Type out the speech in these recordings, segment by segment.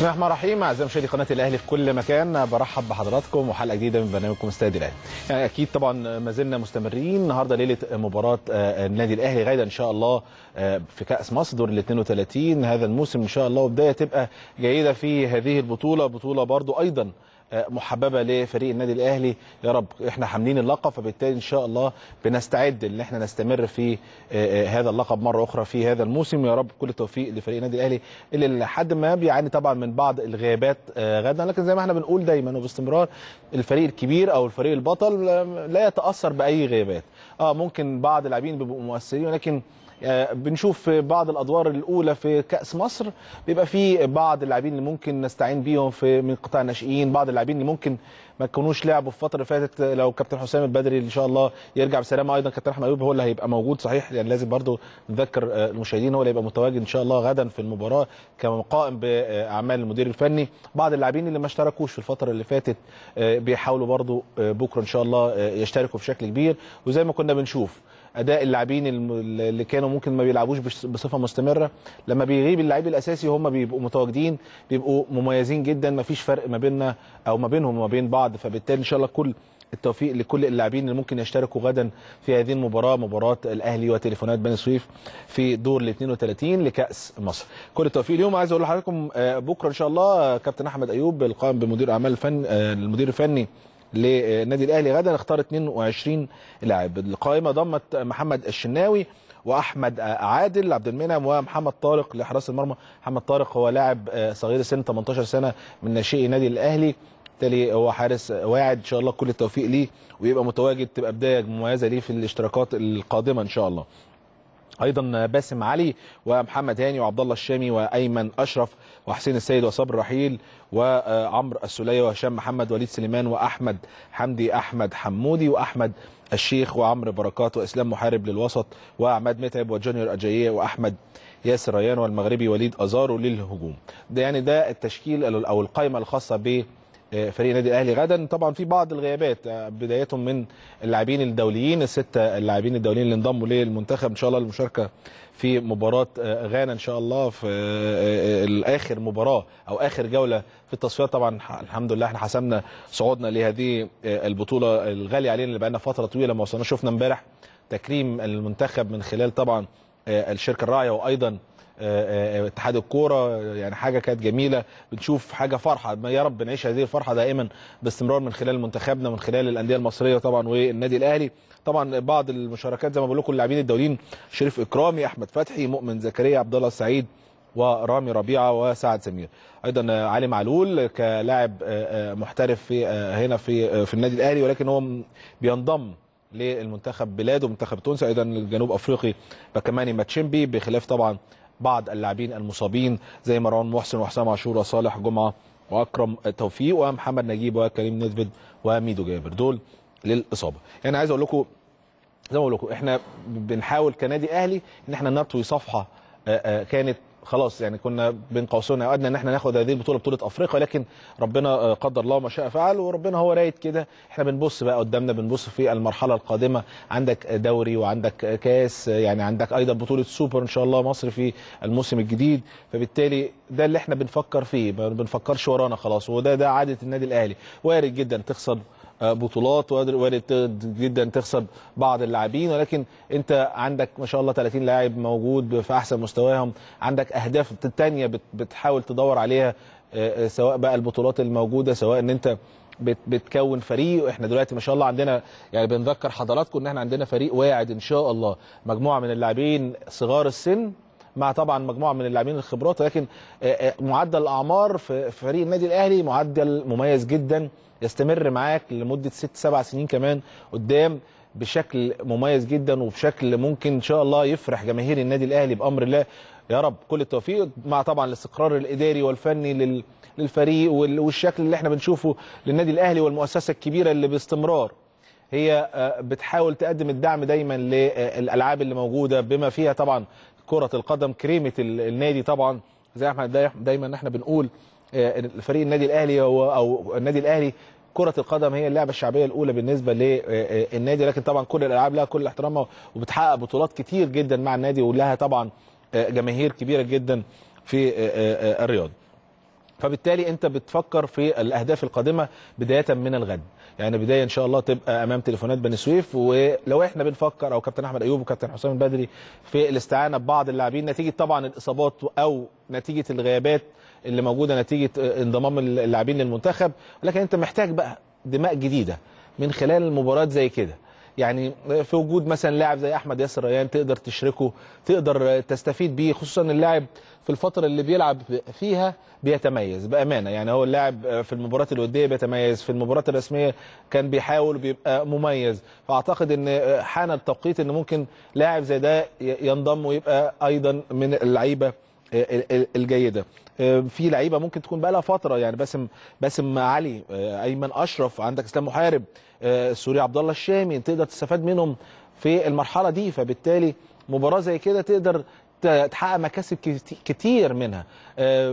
بسم الله الرحمن الرحيم. أعزائي مشاهدي قناة الأهلي في كل مكان. برحب بحضراتكم وحلقة جديدة من برنامجكم استاد الأهلي. يعني أكيد طبعا ما زلنا مستمرين. النهارده ليلة مباراة آه، النادي الأهلي غدا إن شاء الله آه، في كأس مصر دور ال 32 هذا الموسم إن شاء الله وبداية تبقى جيدة في هذه البطولة. بطولة برضو أيضا محببة لفريق النادي الأهلي. يا رب إحنا حاملين اللقب فبالتالي إن شاء الله بنستعد إن إحنا نستمر في آه، آه، هذا اللقب مرة أخرى في هذا الموسم. يا رب كل التوفيق لفريق النادي الأهلي اللي لحد ما بيعاني طبعا من بعض الغيابات آه، غدا. لكن زي ما إحنا بنقول دايما وباستمرار الفريق الكبير أو الفريق البطل لا يتأثر بأي غيابات. آه ممكن بعض اللاعبين بيبقوا مؤثرين ولكن بنشوف في بعض الأدوار الأولى في كأس مصر. بيبقى في بعض اللاعبين اللي ممكن نستعين بيهم في من قطاع الناشئين بعض اللاعبين اللي ممكن ما يكونوش لعبوا في الفترة اللي فاتت. لو كابتن حسام البدري إن شاء الله يرجع بسلامه أيضا كابتن أحمد أيوب هو اللي هيبقى موجود صحيح؟ يعني لازم برضو نذكر آه، المشاهدين هو اللي هيبقى متواجد إن شاء الله غدا في المباراة كقائم بأعمال المدير الفني. بعض اللاعبين اللي ما اشتركوش في الفترة اللي فاتت آه، بيحاولوا برضو آه، بكرة إن شاء الله آه، يشتركوا بشكل كبير. وزي ما كنا بنشوف أداء اللاعبين اللي كانوا ممكن ما بيلعبوش بصفة مستمرة. لما بيغيب اللعيب الأساسي هم بيبقوا متواجدين بيبقوا مميزين جدا. ما فيش فرق ما بيننا أو ما بينهم وما بين بعض. فبالتالي إن شاء الله كل التوفيق لكل اللاعبين اللي ممكن يشتركوا غدا في هذه المباراة مباراة الأهلي وتليفونات بني سويف في دور ال 32 لكأس مصر. كل التوفيق اليوم. عايز أقول لحضراتكم آه، بكرة إن شاء الله آه، كابتن أحمد أيوب القائم بمدير أعمال الفن آه، المدير الفني للنادي الأهلي غدا اختار 22 لاعب. القائمة ضمت محمد الشناوي وأحمد عادل عبد المنعم ومحمد طارق لحراس المرمى. محمد طارق هو لاعب آه، صغير السن 18 سنة من ناشئي النادي الأهلي. بالتالي هو حارس واعد إن شاء الله كل التوفيق ليه ويبقى متواجد تبقى بداية مميزة ليه في الاشتراكات القادمة إن شاء الله. أيضا باسم علي ومحمد هاني وعبد الله الشامي وأيمن أشرف وحسين السيد وصبر رحيل وعمرو السلية وهشام محمد وليد سليمان وأحمد حمدي أحمد حمودي وأحمد الشيخ وعمرو بركات وإسلام محارب للوسط وعماد متعب وجونيور اجاييه وأحمد ياسر ريان والمغربي وليد أزارو للهجوم. ده يعني ده التشكيل أو القائمه الخاصة ب فريق النادي الأهلي غدا. طبعا في بعض الغيابات بدايه من اللاعبين الدوليين الستة اللاعبين الدوليين اللي انضموا للمنتخب. إن شاء الله للمشاركه في مباراة غانا إن شاء الله في اخر مباراة أو آخر جولة في التصفيات. طبعا الحمد لله إحنا حسمنا صعودنا لهذه البطولة الغالية علينا اللي بقى لنا فترة طويلة ما وصلنا شفنا امبارح تكريم المنتخب من خلال طبعا الشركة الراعية وأيضا اتحاد الكورة يعني حاجة كانت جميلة. بنشوف حاجة فرحة. يا رب نعيش هذه الفرحة دائما باستمرار من خلال منتخبنا من خلال الأندية المصرية طبعا والنادي الأهلي. طبعا بعض المشاركات زي ما بقول لكم اللاعبين الدوليين شريف إكرامي أحمد فتحي مؤمن زكريا عبد الله السعيد ورامي ربيعة وسعد سمير. أيضا علي معلول كلاعب محترف في هنا في في النادي الأهلي ولكن هو بينضم للمنتخب بلاده منتخب تونس. أيضا الجنوب أفريقي بكماني ماتشيمبي بخلاف طبعا بعض اللاعبين المصابين زي مروان محسن وحسام عاشور وصالح جمعة وأكرم توفيق ومحمد نجيب وكريم نيدفيد وميدو جابر. دول للإصابة. يعني عايز أقول لكم زي ما بقول لكم إحنا بنحاول كنادي أهلي إن إحنا نطوي صفحة كانت خلاص يعني كنا بين قوسين عقدنا إن إحنا ناخد هذه البطولة بطولة أفريقيا لكن ربنا قدر الله ما شاء فعل وربنا هو رايد كده. إحنا بنبص بقى قدامنا بنبص في المرحلة القادمة. عندك دوري وعندك كاس يعني عندك أيضا بطولة سوبر إن شاء الله مصر في الموسم الجديد. فبالتالي ده اللي إحنا بنفكر فيه ما بنفكرش ورانا خلاص. وده ده عادة النادي الأهلي. وارد جدا تخسر بطولات وارد جدا تخسر بعض اللاعبين ولكن انت عندك ما شاء الله 30 لاعب موجود في احسن مستواهم عندك اهداف تانية بتحاول تدور عليها سواء بقى البطولات الموجودة سواء إن أنت بتكون فريق. إحنا دلوقتي ما شاء الله عندنا يعني بنذكر حضراتكم إن إحنا عندنا فريق واعد إن شاء الله مجموعة من اللاعبين صغار السن مع طبعا مجموعة من اللاعبين الخبرات ولكن معدل الأعمار في فريق النادي الأهلي معدل مميز جدا يستمر معاك لمدة ست سبع سنين كمان قدام بشكل مميز جدا وبشكل ممكن إن شاء الله يفرح جماهير النادي الأهلي بأمر الله. يا رب كل التوفيق مع طبعا الاستقرار الإداري والفني للفريق والشكل اللي إحنا بنشوفه للنادي الأهلي والمؤسسة الكبيرة اللي باستمرار. هي بتحاول تقدم الدعم دايما للألعاب اللي موجودة بما فيها طبعا كرة القدم كريمة النادي طبعا زي إحنا دايما إحنا بنقول فريق النادي الأهلي هو أو النادي الأهلي كرة القدم هي اللعبة الشعبية الأولى بالنسبة للنادي لكن طبعا كل الألعاب لها كل احترامها وبتحقق بطولات كتير جدا مع النادي ولها طبعا جماهير كبيرة جدا في الرياضة. فبالتالي انت بتفكر في الأهداف القادمة بداية من الغد. يعني بداية إن شاء الله تبقى أمام تليفونات بني سويف ولو إحنا بنفكر أو كابتن أحمد أيوب وكابتن حسام البدري في الاستعانة ببعض اللاعبين نتيجة طبعا الإصابات أو نتيجة الغيابات اللي موجودة نتيجة انضمام اللاعبين للمنتخب. ولكن أنت محتاج بقى دماء جديدة من خلال المباريات زي كده. يعني في وجود مثلا لاعب زي أحمد ياسر ريان تقدر تشركه تقدر تستفيد بيه خصوصا اللاعب في الفترة اللي بيلعب فيها بيتميز بأمانة. يعني هو اللاعب في المباريات الودية بيتميز في المباريات الرسمية كان بيحاول بيبقى مميز. فأعتقد إن حان التوقيت إن ممكن لاعب زي ده ينضم ويبقى أيضا من اللعيبة. الجيده في لعيبة ممكن تكون بقى لها فترة يعني باسم باسم علي أيمن أشرف عندك إسلام محارب السوري عبد الله الشامي تقدر تستفاد منهم في المرحلة دي. فبالتالي مباراة زي كده تقدر تحقق مكاسب كتير منها.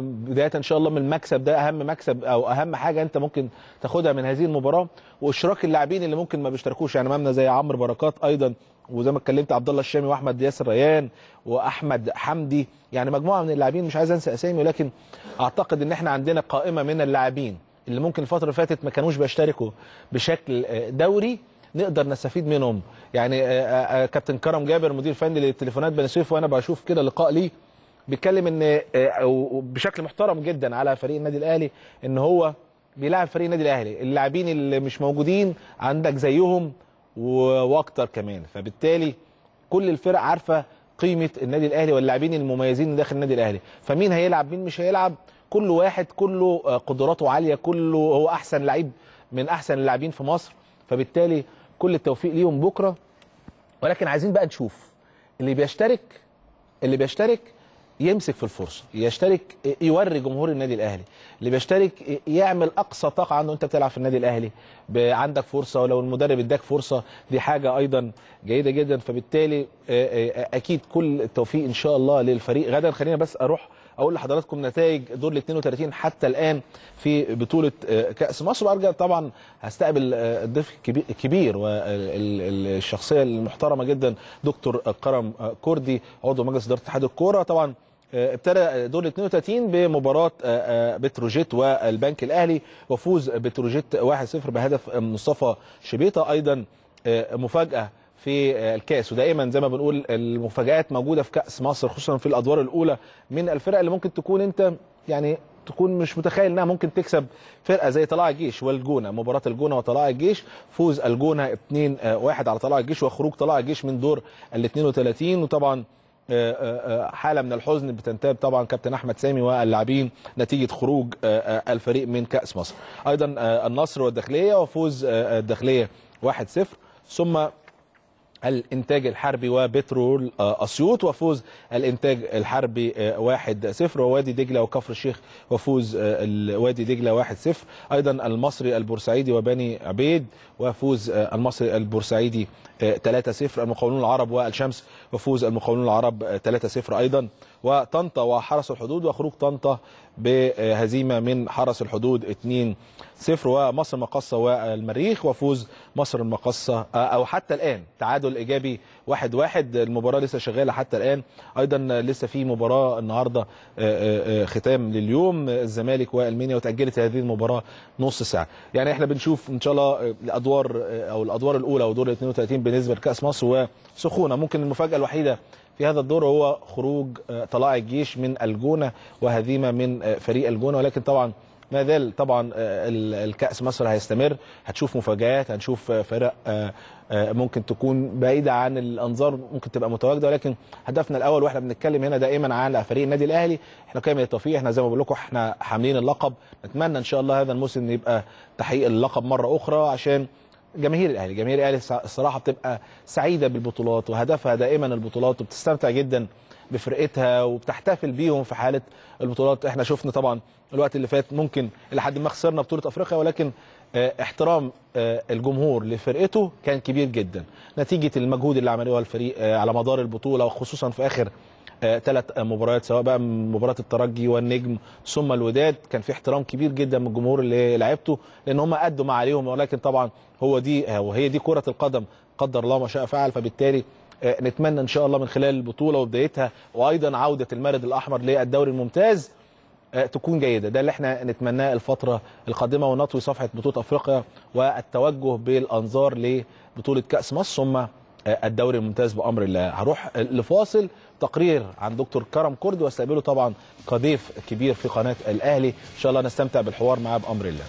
بداية إن شاء الله من المكسب ده أهم مكسب أو أهم حاجة أنت ممكن تاخدها من هذه المباراة وإشراك اللاعبين اللي ممكن ما بيشتركوش. يعني امامنا زي عمرو بركات أيضا وزي ما اتكلمت عبد الله الشامي واحمد ياسر ريان واحمد حمدي يعني مجموعة من اللاعبين مش عايز انسى أسامي ولكن أعتقد إن إحنا عندنا قائمة من اللاعبين اللي ممكن الفترة اللي فاتت ما كانوش بيشتركوا بشكل دوري نقدر نستفيد منهم. يعني كابتن كرم جابر مدير فني للتليفونات بني سويف وأنا بشوف كده لقاء ليه بيتكلم إن بشكل محترم جدا على فريق النادي الأهلي إن هو بيلعب فريق النادي الأهلي. اللاعبين اللي مش موجودين عندك زيهم وأكتر كمان. فبالتالي كل الفرق عارفة قيمة النادي الأهلي واللاعبين المميزين داخل النادي الأهلي. فمين هيلعب مين مش هيلعب؟ كل واحد كله قدراته عالية كله هو أحسن لعيب من أحسن اللاعبين في مصر. فبالتالي كل التوفيق ليهم بكرة. ولكن عايزين بقى نشوف اللي بيشترك اللي بيشترك يمسك في الفرصة يشترك يوري جمهور النادي الأهلي. اللي بيشترك يعمل أقصى طاقة عنده انت بتلعب في النادي الأهلي. عندك فرصة ولو المدرب اداك فرصة دي حاجة أيضا جيدة جدا. فبالتالي أكيد كل التوفيق إن شاء الله للفريق. غدا خلينا بس أروح أقول لحضراتكم نتائج دور ال 32 حتى الآن في بطولة كأس مصر. وأرجع طبعا هستقبل الضيف الكبير والشخصية المحترمة جدا دكتور كرم كردي عضو مجلس إدارة اتحاد الكورة. طبعا ابتدى دور ال 32 بمباراة بتروجيت والبنك الأهلي وفوز بتروجيت 1-0 بهدف مصطفى شبيطة. أيضا مفاجأة في الكاس. ودائما زي ما بنقول المفاجآت موجودة في كأس مصر خصوصا في الأدوار الأولى من الفرق اللي ممكن تكون أنت يعني تكون مش متخيل إنها ممكن تكسب فرقة زي طلائع الجيش والجونة. مباراة الجونة وطلائع الجيش فوز الجونة 2 1 على طلائع الجيش وخروج طلائع الجيش من دور ال 32 وطبعا حالة من الحزن بتنتاب طبعا كابتن أحمد سامي واللاعبين نتيجة خروج الفريق من كأس مصر. أيضا النصر والداخلية وفوز الداخلية 1-0 ثم الإنتاج الحربي وبترول أسيوط وفوز الإنتاج الحربي 1-0 ووادي دجلة وكفر الشيخ وفوز وادي دجلة 1-0 أيضا المصري البورسعيدي وبني عبيد وفوز المصري البورسعيدي 3-0 المقاولون العرب والشمس وفوز المقاولون العرب 3-0 أيضا. وطنطا وحرس الحدود وخروج طنطا بهزيمة من حرس الحدود 2-0 ومصر المقصه والمريخ وفوز مصر المقصه أو حتى الآن تعادل ايجابي 1-1 المباراة لسه شغالة حتى الآن. أيضا لسه في مباراة النهارده ختام لليوم. الزمالك والمنيا وتأجلت هذه المباراة نص ساعة. يعني إحنا بنشوف إن شاء الله الأدوار أو الأدوار الأولى ودور 32 بالنسبة لكأس مصر وسخونة. ممكن المفاجأة الوحيدة في هذا الدور هو خروج طلائع الجيش من الجونة وهزيمة من فريق الجونة. ولكن طبعا ما زال طبعا الكأس مصر هيستمر. هتشوف مفاجآت هنشوف فرق ممكن تكون بعيدة عن الأنظار ممكن تبقى متواجدة. ولكن هدفنا الأول وإحنا بنتكلم هنا دائما على فريق النادي الأهلي. إحنا كامل التوفيق إحنا زي ما بقول لكم إحنا حاملين اللقب. نتمنى إن شاء الله هذا الموسم يبقى تحقيق اللقب مرة أخرى عشان جماهير الأهلي. جماهير الأهلي الصراحة بتبقى سعيدة بالبطولات وهدفها دائما البطولات وبتستمتع جدا بفرقتها وبتحتفل بيهم في حالة البطولات. إحنا شفنا طبعا الوقت اللي فات ممكن لحد ما خسرنا بطولة أفريقيا ولكن احترام الجمهور لفرقته كان كبير جدا. نتيجة المجهود اللي عملوه الفريق على مدار البطولة وخصوصا في آخر ثلاث مباريات سواء بقى مباراه الترجي والنجم ثم الوداد. كان في احترام كبير جدا من الجمهور اللي لعبته لأن هم أدوا ما عليهم. ولكن طبعا هو دي وهي دي كرة القدم. قدر الله ما شاء فعل. فبالتالي نتمنى إن شاء الله من خلال البطولة وبدايتها وأيضا عودة المارد الأحمر للدوري الممتاز آه، تكون جيدة. ده اللي إحنا نتمناه الفترة القادمة. ونطوي صفحة بطولة أفريقيا والتوجه بالأنظار لبطولة كأس مصر. ثم آه، الدوري الممتاز بأمر الله. هروح لفاصل تقرير عن دكتور كرم كرد واستقبله طبعا كضيف كبير في قناة الأهلي. إن شاء الله نستمتع بالحوار معاه بأمر الله.